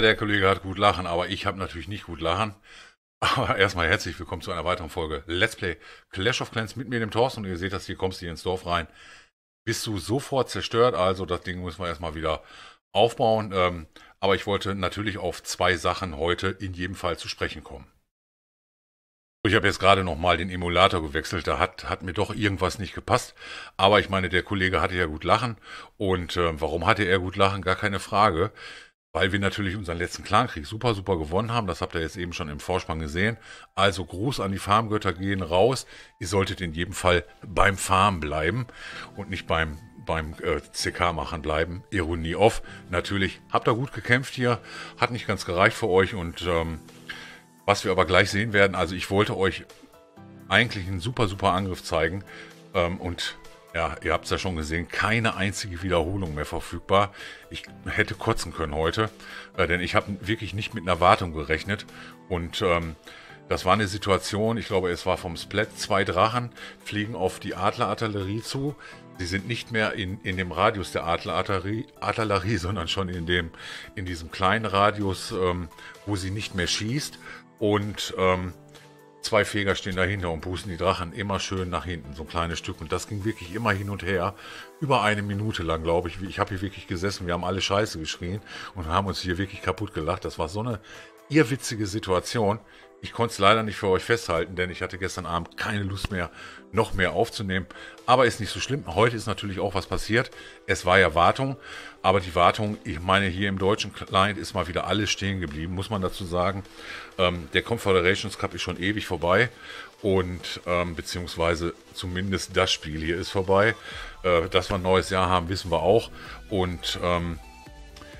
Der Kollege hat gut lachen, aber ich habe natürlich nicht gut lachen. Aber erstmal herzlich willkommen zu einer weiteren Folge Let's Play Clash of Clans mit mir, dem Thorsten. Und ihr seht das, hier kommst du hier ins Dorf rein. Bist du sofort zerstört, also das Ding müssen wir erstmal wieder aufbauen. Ähm, aber ich wollte natürlich auf zwei Sachen heute in jedem Fall zu sprechen kommen. Ich habe jetzt gerade nochmal den Emulator gewechselt, da hat, hat mir doch irgendwas nicht gepasst. Aber ich meine, der Kollege hatte ja gut lachen. Und äh, warum hatte er gut lachen? Gar keine Frage. Weil wir natürlich unseren letzten Clankrieg super, super gewonnen haben. Das habt ihr jetzt eben schon im Vorspann gesehen. Also Gruß an die Farmgötter gehen raus. Ihr solltet in jedem Fall beim Farm bleiben und nicht beim, beim äh, CK machen bleiben. Ironie off. Natürlich habt ihr gut gekämpft hier. Hat nicht ganz gereicht für euch und ähm, was wir aber gleich sehen werden, also ich wollte euch eigentlich einen super, super Angriff zeigen. Ähm, und ja, ihr habt es ja schon gesehen, keine einzige Wiederholung mehr verfügbar. Ich hätte kotzen können heute, äh, denn ich habe wirklich nicht mit einer Wartung gerechnet. Und ähm, das war eine Situation, ich glaube, es war vom Splat, zwei Drachen fliegen auf die Adlerartillerie zu. Sie sind nicht mehr in, in dem Radius der Adlerartillerie, Artillerie, sondern schon in, dem, in diesem kleinen Radius, ähm, wo sie nicht mehr schießt. Und ähm, zwei Feger stehen dahinter und pusten die Drachen immer schön nach hinten, so ein kleines Stück. Und das ging wirklich immer hin und her, über eine Minute lang, glaube ich. Ich habe hier wirklich gesessen, wir haben alle Scheiße geschrien und haben uns hier wirklich kaputt gelacht. Das war so eine irrwitzige Situation. Ich konnte es leider nicht für euch festhalten, denn ich hatte gestern Abend keine Lust mehr, noch mehr aufzunehmen. Aber ist nicht so schlimm. Heute ist natürlich auch was passiert. Es war ja Wartung, aber die Wartung, ich meine, hier im deutschen Client ist mal wieder alles stehen geblieben, muss man dazu sagen. Ähm, der Confederations Cup ist schon ewig vorbei und ähm, beziehungsweise zumindest das Spiel hier ist vorbei. Äh, dass wir ein neues Jahr haben, wissen wir auch. Und ähm,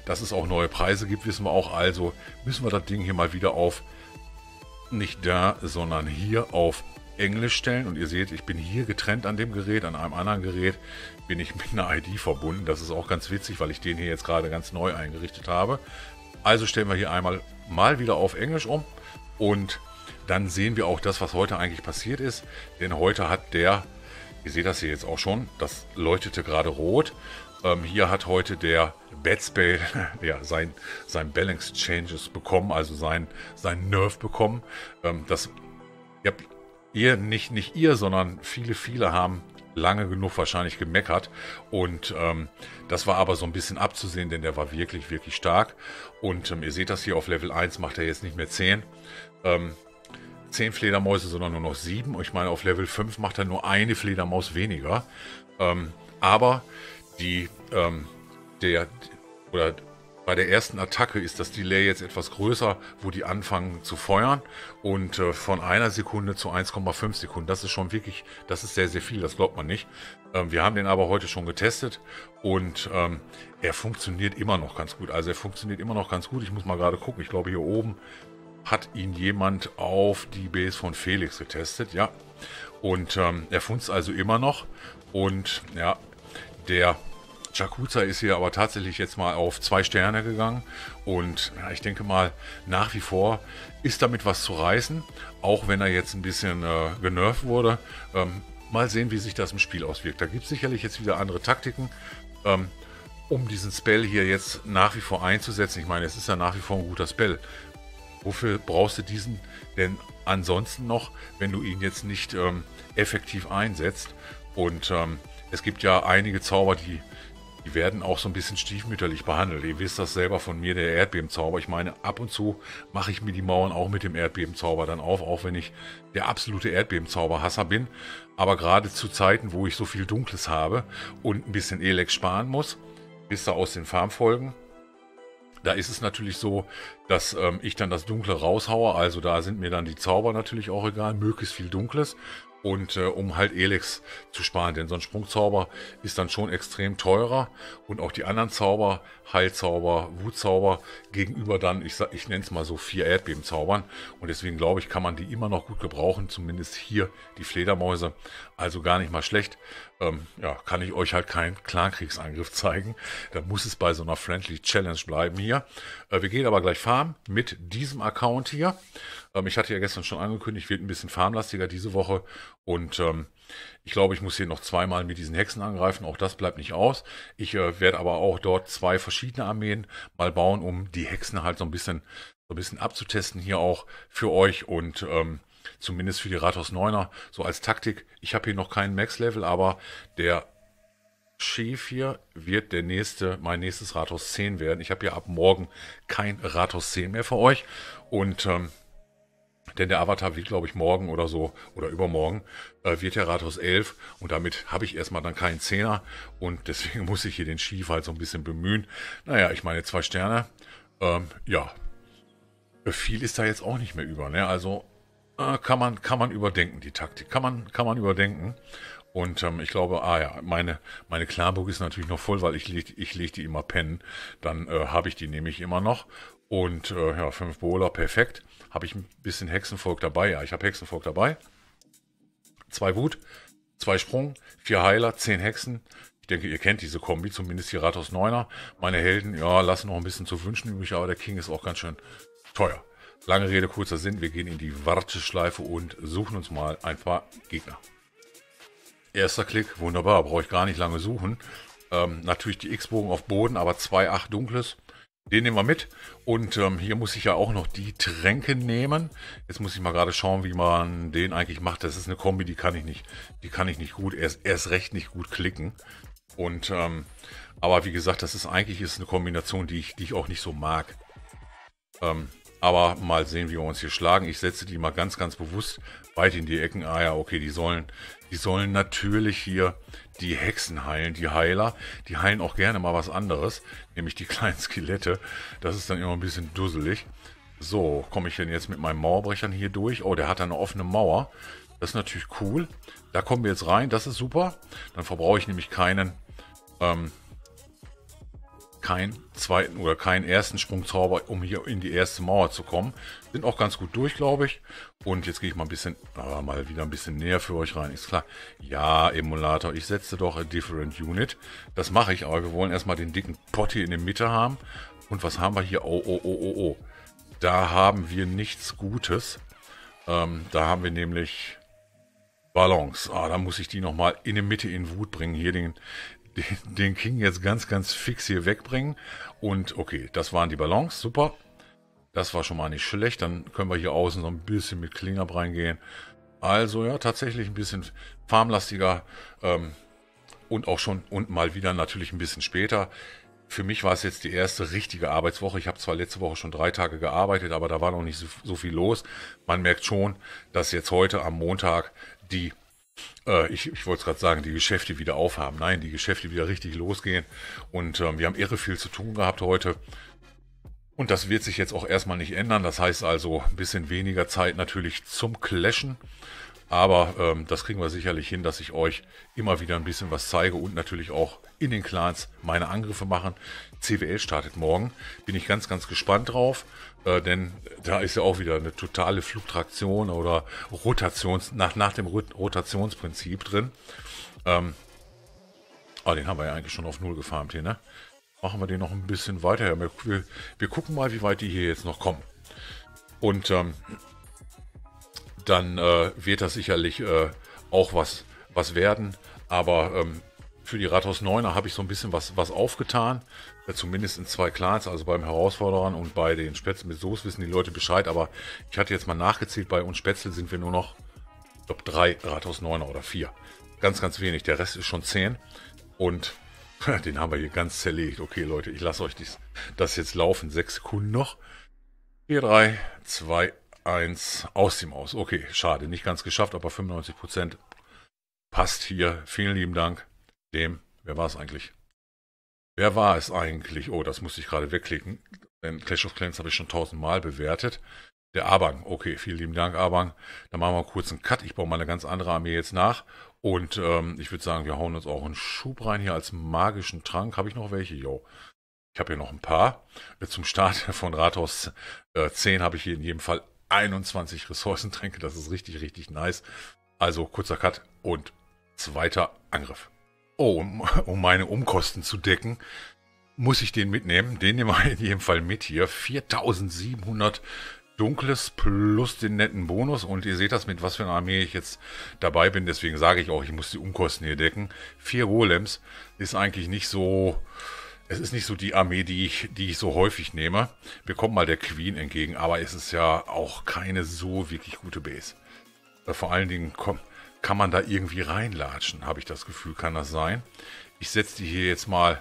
dass es auch neue Preise gibt, wissen wir auch. Also müssen wir das Ding hier mal wieder auf nicht da, sondern hier auf Englisch stellen. Und ihr seht, ich bin hier getrennt an dem Gerät, an einem anderen Gerät bin ich mit einer ID verbunden. Das ist auch ganz witzig, weil ich den hier jetzt gerade ganz neu eingerichtet habe. Also stellen wir hier einmal mal wieder auf Englisch um und dann sehen wir auch das, was heute eigentlich passiert ist. Denn heute hat der, ihr seht das hier jetzt auch schon, das leuchtete gerade rot. Ähm, hier hat heute der Batspell ja, sein, sein Balance Changes bekommen, also sein, sein Nerf bekommen. Ähm, das, ihr, ihr, nicht, nicht ihr, sondern viele, viele haben lange genug wahrscheinlich gemeckert. Und ähm, das war aber so ein bisschen abzusehen, denn der war wirklich, wirklich stark. Und ähm, ihr seht das hier auf Level 1 macht er jetzt nicht mehr 10. Ähm, 10 Fledermäuse, sondern nur noch 7. Und ich meine, auf Level 5 macht er nur eine Fledermaus weniger. Ähm, aber die, ähm, der, oder bei der ersten Attacke ist das Delay jetzt etwas größer, wo die anfangen zu feuern und äh, von einer Sekunde zu 1,5 Sekunden. Das ist schon wirklich, das ist sehr, sehr viel, das glaubt man nicht. Ähm, wir haben den aber heute schon getestet und ähm, er funktioniert immer noch ganz gut. Also er funktioniert immer noch ganz gut. Ich muss mal gerade gucken. Ich glaube hier oben hat ihn jemand auf die Base von Felix getestet, ja. Und ähm, er funzt also immer noch und ja, der Jakuza ist hier aber tatsächlich jetzt mal auf zwei Sterne gegangen und ja, ich denke mal, nach wie vor ist damit was zu reißen, auch wenn er jetzt ein bisschen äh, genervt wurde. Ähm, mal sehen, wie sich das im Spiel auswirkt. Da gibt es sicherlich jetzt wieder andere Taktiken, ähm, um diesen Spell hier jetzt nach wie vor einzusetzen. Ich meine, es ist ja nach wie vor ein guter Spell. Wofür brauchst du diesen denn ansonsten noch, wenn du ihn jetzt nicht ähm, effektiv einsetzt? Und ähm, es gibt ja einige Zauber, die die werden auch so ein bisschen stiefmütterlich behandelt. Ihr wisst das selber von mir, der Erdbebenzauber. Ich meine, ab und zu mache ich mir die Mauern auch mit dem Erdbebenzauber dann auf, auch wenn ich der absolute Erdbebenzauberhasser bin. Aber gerade zu Zeiten, wo ich so viel Dunkles habe und ein bisschen Elex sparen muss, wisst ihr aus den Farmfolgen, da ist es natürlich so, dass ähm, ich dann das Dunkle raushaue. Also da sind mir dann die Zauber natürlich auch egal, möglichst viel Dunkles und äh, um halt Elex zu sparen, denn so ein Sprungzauber ist dann schon extrem teurer und auch die anderen Zauber, Heilzauber, Wutzauber gegenüber dann, ich, ich nenne es mal so vier Erdbebenzaubern und deswegen glaube ich, kann man die immer noch gut gebrauchen, zumindest hier die Fledermäuse, also gar nicht mal schlecht. Ähm, ja, kann ich euch halt keinen Clankriegsangriff zeigen, da muss es bei so einer Friendly Challenge bleiben hier. Äh, wir gehen aber gleich farmen mit diesem Account hier Ähm, ich hatte ja gestern schon angekündigt, wird ein bisschen farmlastiger diese Woche. Und ähm, ich glaube, ich muss hier noch zweimal mit diesen Hexen angreifen. Auch das bleibt nicht aus. Ich äh, werde aber auch dort zwei verschiedene Armeen mal bauen, um die Hexen halt so ein bisschen, so ein bisschen abzutesten hier auch für euch und ähm, zumindest für die Rathaus 9er, so als Taktik. Ich habe hier noch keinen Max-Level, aber der Chief hier wird der nächste, mein nächstes Rathaus 10 werden. Ich habe ja ab morgen kein Rathaus 10 mehr für euch. Und ähm, denn der Avatar wird, glaube ich, morgen oder so oder übermorgen äh, wird der Rathaus 11 und damit habe ich erstmal dann keinen Zehner und deswegen muss ich hier den Chief halt so ein bisschen bemühen. Naja, ich meine zwei Sterne. Ähm, ja, viel ist da jetzt auch nicht mehr über. Ne? Also äh, kann man kann man überdenken die Taktik, kann man kann man überdenken. Und ähm, ich glaube, ah ja, meine, meine Klarburg ist natürlich noch voll, weil ich leg, ich leg die immer pennen. Dann äh, habe ich die nämlich immer noch. Und äh, ja, fünf Bowler, perfekt. Habe ich ein bisschen Hexenvolk dabei? Ja, ich habe Hexenvolk dabei. Zwei Wut, zwei Sprung, vier Heiler, zehn Hexen. Ich denke, ihr kennt diese Kombi, zumindest die Rathaus Neuner. Meine Helden, ja, lassen noch ein bisschen zu wünschen übrig, aber der King ist auch ganz schön teuer. Lange Rede, kurzer Sinn. Wir gehen in die Warteschleife und suchen uns mal ein paar Gegner. Erster Klick, wunderbar, brauche ich gar nicht lange suchen. Ähm, natürlich die X-Bogen auf Boden, aber 2,8 dunkles. Den nehmen wir mit. Und ähm, hier muss ich ja auch noch die Tränke nehmen. Jetzt muss ich mal gerade schauen, wie man den eigentlich macht. Das ist eine Kombi, die kann ich nicht, die kann ich nicht gut, erst, erst recht nicht gut klicken. Und ähm, aber wie gesagt, das ist eigentlich ist eine Kombination, die ich, die ich auch nicht so mag. Ähm, aber mal sehen, wie wir uns hier schlagen. Ich setze die mal ganz, ganz bewusst weit in die Ecken. Ah ja, okay, die sollen, die sollen natürlich hier die Hexen heilen, die Heiler. Die heilen auch gerne mal was anderes, nämlich die kleinen Skelette. Das ist dann immer ein bisschen dusselig. So, komme ich denn jetzt mit meinen Mauerbrechern hier durch? Oh, der hat eine offene Mauer. Das ist natürlich cool. Da kommen wir jetzt rein, das ist super. Dann verbrauche ich nämlich keinen ähm, keinen zweiten oder keinen ersten Sprungzauber, um hier in die erste Mauer zu kommen. Sind auch ganz gut durch, glaube ich. Und jetzt gehe ich mal ein bisschen, aber mal wieder ein bisschen näher für euch rein. Ist klar. Ja, Emulator, ich setze doch a different unit. Das mache ich, aber wir wollen erstmal den dicken Pot hier in der Mitte haben. Und was haben wir hier? Oh, oh, oh, oh, oh. Da haben wir nichts Gutes. Ähm, da haben wir nämlich Ballons. Ah, da muss ich die nochmal in die Mitte in Wut bringen. Hier den, den, King jetzt ganz, ganz fix hier wegbringen. Und okay, das waren die Ballons, super. Das war schon mal nicht schlecht. Dann können wir hier außen so ein bisschen mit Cleanup reingehen. Also ja, tatsächlich ein bisschen farmlastiger ähm, und auch schon und mal wieder natürlich ein bisschen später. Für mich war es jetzt die erste richtige Arbeitswoche. Ich habe zwar letzte Woche schon drei Tage gearbeitet, aber da war noch nicht so, so viel los. Man merkt schon, dass jetzt heute am Montag die äh, ich, ich wollte gerade sagen, die Geschäfte wieder aufhaben. Nein, die Geschäfte wieder richtig losgehen. Und ähm, wir haben irre viel zu tun gehabt heute. Und das wird sich jetzt auch erstmal nicht ändern. Das heißt also ein bisschen weniger Zeit natürlich zum Clashen. Aber ähm, das kriegen wir sicherlich hin, dass ich euch immer wieder ein bisschen was zeige und natürlich auch in den Clans meine Angriffe machen. CWL startet morgen. Bin ich ganz, ganz gespannt drauf. Äh, denn da ist ja auch wieder eine totale Flugtraktion oder Rotations, nach, nach dem Rotationsprinzip drin. Ähm, ah, den haben wir ja eigentlich schon auf Null gefarmt hier, ne? Machen wir den noch ein bisschen weiter. Wir, wir, gucken mal, wie weit die hier jetzt noch kommen. Und ähm, dann äh, wird das sicherlich äh, auch was, was werden. Aber ähm, für die Rathaus 9er habe ich so ein bisschen was, was aufgetan. Ja, zumindest in zwei Clans, also beim Herausforderern und bei den Spätzle mit Soße wissen die Leute Bescheid. Aber ich hatte jetzt mal nachgezählt, bei uns Spätzle sind wir nur noch, ich glaube, drei Rathaus 9er oder vier. Ganz, ganz wenig. Der Rest ist schon zehn. Und den haben wir hier ganz zerlegt. Okay, Leute, ich lasse euch dies, das jetzt laufen. Sechs Sekunden noch. 4, 3, 2, 1, aus dem Aus. Okay, schade, nicht ganz geschafft, aber 95% passt hier. Vielen lieben Dank dem, wer war es eigentlich? Wer war es eigentlich? Oh, das musste ich gerade wegklicken. Denn Clash of Clans habe ich schon tausendmal bewertet. Der Abang. Okay, vielen lieben Dank, Abang. Dann machen wir kurz einen Cut. Ich baue mal eine ganz andere Armee jetzt nach. Und ähm, ich würde sagen, wir hauen uns auch einen Schub rein hier als magischen Trank. Habe ich noch welche? Jo. Ich habe hier noch ein paar. Zum Start von Rathaus äh, 10 habe ich hier in jedem Fall 21 Ressourcentränke. Das ist richtig, richtig nice. Also kurzer Cut und zweiter Angriff. Oh, um, um meine Umkosten zu decken, muss ich den mitnehmen. Den nehmen wir in jedem Fall mit hier. 4700 Dunkles plus den netten Bonus. Und ihr seht das, mit was für einer Armee ich jetzt dabei bin. Deswegen sage ich auch, ich muss die Umkosten hier decken. Vier Golems ist eigentlich nicht so... Es ist nicht so die Armee, die ich, die ich so häufig nehme. Wir kommen mal der Queen entgegen, aber es ist ja auch keine so wirklich gute Base. Äh, vor allen Dingen komm, kann man da irgendwie reinlatschen, habe ich das Gefühl, kann das sein. Ich setze die hier jetzt mal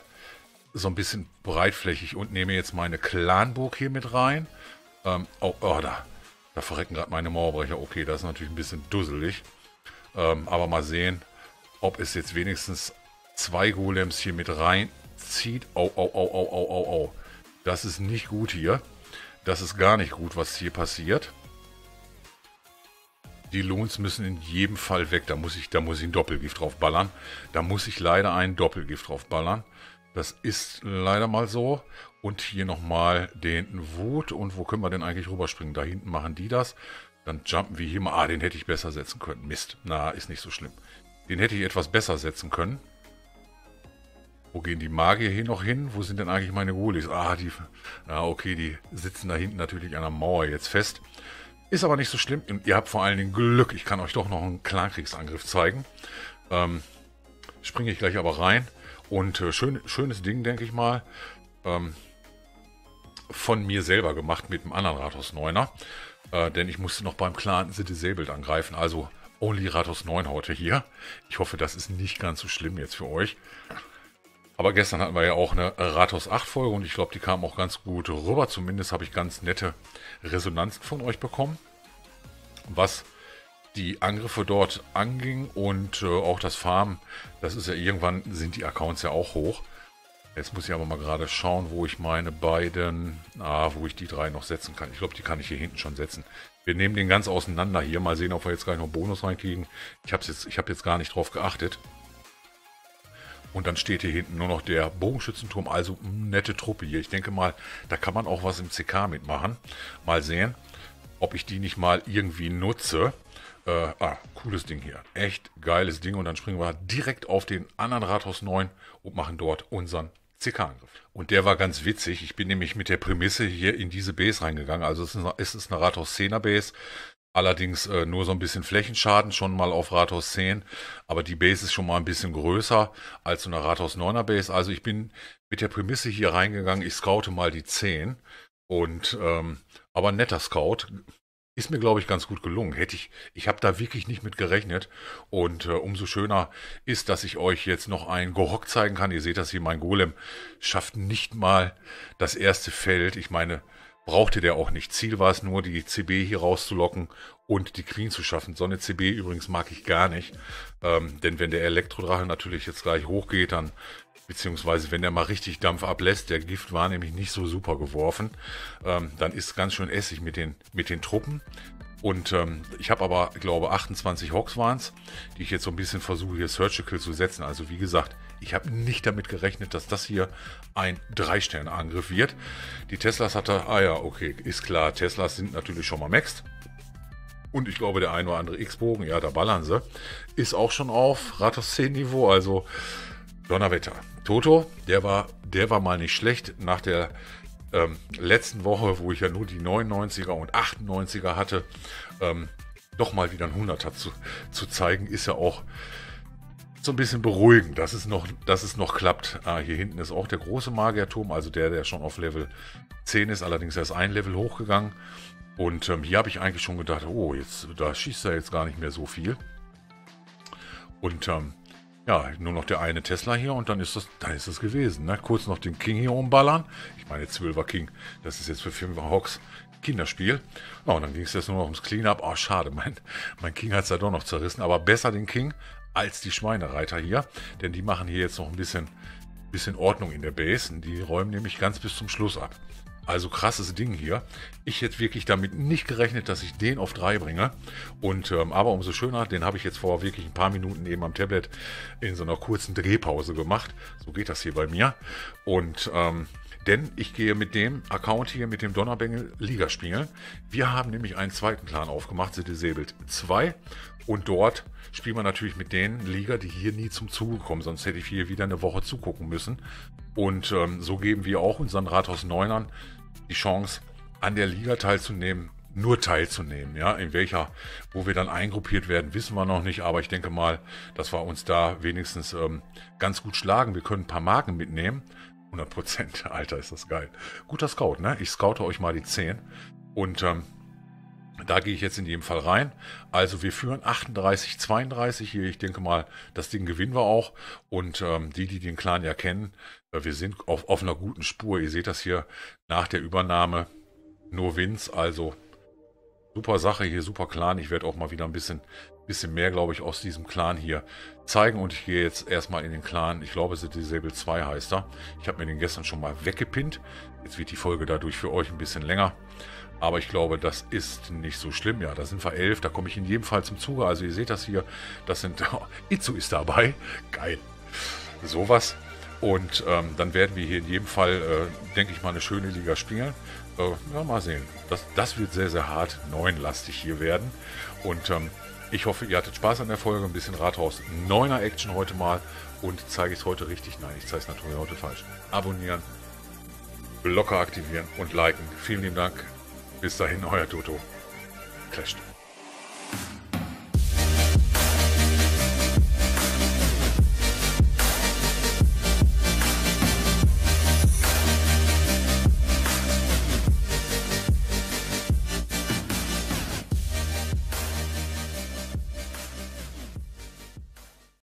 so ein bisschen breitflächig und nehme jetzt meine Clanburg hier mit rein. Ähm, oh, oh, da, da verrecken gerade meine Mauerbrecher. Okay, das ist natürlich ein bisschen dusselig. Ähm, aber mal sehen, ob es jetzt wenigstens zwei Golems hier mit reinzieht. Oh, oh, oh, oh, oh, oh, oh. Das ist nicht gut hier. Das ist gar nicht gut, was hier passiert. Die Lohns müssen in jedem Fall weg. Da muss ich, da muss ich ein Doppelgift drauf ballern. Da muss ich leider ein Doppelgift drauf ballern. Das ist leider mal so. Und hier nochmal den Wut. Und wo können wir denn eigentlich rüberspringen? Da hinten machen die das. Dann jumpen wir hier mal. Ah, den hätte ich besser setzen können. Mist. Na, ist nicht so schlimm. Den hätte ich etwas besser setzen können. Wo gehen die Magier hier noch hin? Wo sind denn eigentlich meine Golis? Ah, die... Ja, okay, die sitzen da hinten natürlich an der Mauer jetzt fest. Ist aber nicht so schlimm. Und ihr habt vor allen Dingen Glück. Ich kann euch doch noch einen Klarkriegsangriff zeigen. Ähm, springe ich gleich aber rein. Und äh, schön, schönes Ding, denke ich mal. Ähm, von mir selber gemacht mit einem anderen Rathaus 9er. Äh, denn ich musste noch beim Clan The Disabled angreifen. Also Only Rathaus 9 heute hier. Ich hoffe, das ist nicht ganz so schlimm jetzt für euch. Aber gestern hatten wir ja auch eine Rathaus 8 Folge und ich glaube, die kam auch ganz gut rüber. Zumindest habe ich ganz nette Resonanzen von euch bekommen, was die Angriffe dort anging und äh, auch das Farmen. Das ist ja irgendwann, sind die Accounts ja auch hoch. Jetzt muss ich aber mal gerade schauen, wo ich meine beiden, ah, wo ich die drei noch setzen kann. Ich glaube, die kann ich hier hinten schon setzen. Wir nehmen den ganz auseinander hier. Mal sehen, ob wir jetzt gleich noch Bonus reinkriegen. Ich habe jetzt, hab jetzt gar nicht drauf geachtet. Und dann steht hier hinten nur noch der Bogenschützenturm, also nette Truppe hier. Ich denke mal, da kann man auch was im CK mitmachen. Mal sehen, ob ich die nicht mal irgendwie nutze. Äh, ah, cooles Ding hier. Echt geiles Ding. Und dann springen wir direkt auf den anderen Rathaus 9 und machen dort unseren CK-Angriff. Und der war ganz witzig. Ich bin nämlich mit der Prämisse hier in diese Base reingegangen. Also es ist eine, es ist eine Rathaus 10er Base. Allerdings äh, nur so ein bisschen Flächenschaden schon mal auf Rathaus 10, aber die Base ist schon mal ein bisschen größer als so eine Rathaus 9er Base. Also ich bin mit der Prämisse hier reingegangen, ich scoute mal die 10 und ähm, aber ein netter Scout. Ist mir, glaube ich, ganz gut gelungen. Hätte ich, ich habe da wirklich nicht mit gerechnet. Und äh, umso schöner ist, dass ich euch jetzt noch ein Gohok zeigen kann. Ihr seht das hier, mein Golem schafft nicht mal das erste Feld. Ich meine, brauchte der auch nicht. Ziel war es nur, die CB hier rauszulocken und die Queen zu schaffen. So eine CB übrigens mag ich gar nicht. Ähm, denn wenn der Elektrodrache natürlich jetzt gleich hochgeht, dann beziehungsweise wenn der mal richtig Dampf ablässt, der Gift war nämlich nicht so super geworfen, ähm, dann ist ganz schön Essig mit den, mit den Truppen. Und ähm, ich habe aber, glaube 28 Hawks waren es, die ich jetzt so ein bisschen versuche hier Surgical zu setzen. Also wie gesagt, ich habe nicht damit gerechnet, dass das hier ein 3-Sterne-Angriff wird. Die Teslas hatte, ah ja, okay, ist klar, Teslas sind natürlich schon mal maxed. Und ich glaube, der ein oder andere X-Bogen, ja, da ballern sie, ist auch schon auf Ratos 10 Niveau, also Donnerwetter. Toto, der war, der war mal nicht schlecht nach der ähm, letzten Woche, wo ich ja nur die 99er und 98er hatte, ähm, doch mal wieder ein 100er zu, zu zeigen, ist ja auch so ein bisschen beruhigend, dass es noch, dass es noch klappt. Ah, hier hinten ist auch der große Magierturm, also der, der schon auf Level 10 ist, allerdings erst ein Level hochgegangen. Und ähm, hier habe ich eigentlich schon gedacht, oh, jetzt, da schießt er jetzt gar nicht mehr so viel. Und ähm, ja, nur noch der eine Tesla hier und dann ist das, dann ist das gewesen. Ne? Kurz noch den King hier umballern. Ich meine, 12er King, das ist jetzt für 5er Hawks Kinderspiel. Ja, und dann ging es jetzt nur noch ums Cleanup. Oh, schade, mein, mein King hat es ja doch noch zerrissen. Aber besser den King als die Schweinereiter hier. Denn die machen hier jetzt noch ein bisschen, bisschen Ordnung in der Base. Die räumen nämlich ganz bis zum Schluss ab. Also krasses Ding hier. Ich hätte wirklich damit nicht gerechnet, dass ich den auf 3 bringe. Und ähm, aber umso schöner, den habe ich jetzt vor wirklich ein paar Minuten eben am Tablet in so einer kurzen Drehpause gemacht. So geht das hier bei mir. Und ähm, denn ich gehe mit dem Account hier, mit dem Donnerbengel Liga spielen. Wir haben nämlich einen zweiten Clan aufgemacht, The Disabled 2. Und dort spielen wir natürlich mit den Liga, die hier nie zum Zuge kommen. Sonst hätte ich hier wieder eine Woche zugucken müssen. Und ähm, so geben wir auch unseren Rathaus Neunern die Chance, an der Liga teilzunehmen. nur teilzunehmen. Ja, in welcher, wo wir dann eingruppiert werden, wissen wir noch nicht, aber ich denke mal, dass wir uns da wenigstens ähm, ganz gut schlagen. Wir können ein paar Marken mitnehmen. 100 Prozent, Alter, ist das geil. Guter Scout, ne? Ich scoute euch mal die 10 und ähm, da gehe ich jetzt in jedem Fall rein. Also wir führen 38, 32 hier. Ich denke mal, das Ding gewinnen wir auch. Und ähm, die, die den Clan ja kennen, äh, wir sind auf, auf einer guten Spur. Ihr seht das hier nach der Übernahme. Nur Wins, also super Sache hier, super Clan. Ich werde auch mal wieder ein bisschen, bisschen mehr, glaube ich, aus diesem Clan hier zeigen. Und ich gehe jetzt erstmal in den Clan. Ich glaube, es ist Disable 2 heißt er. Ich habe mir den gestern schon mal weggepinnt. Jetzt wird die Folge dadurch für euch ein bisschen länger. Aber ich glaube, das ist nicht so schlimm. Ja, da sind wir elf. Da komme ich in jedem Fall zum Zuge. Also ihr seht das hier. Das sind... Oh, Itzu ist dabei. Geil. Sowas. Und ähm, dann werden wir hier in jedem Fall, äh, denke ich mal, eine schöne Liga spielen. Äh, ja, mal sehen. Das, das wird sehr, sehr hart neunlastig hier werden. Und ähm, ich hoffe, ihr hattet Spaß an der Folge. Ein bisschen Rathaus 9er Action heute mal. Und zeige ich es heute richtig? Nein, ich zeige es natürlich heute falsch. Abonnieren, Glocke aktivieren und liken. Vielen lieben Dank. Bis dahin, euer Toto. Clasht.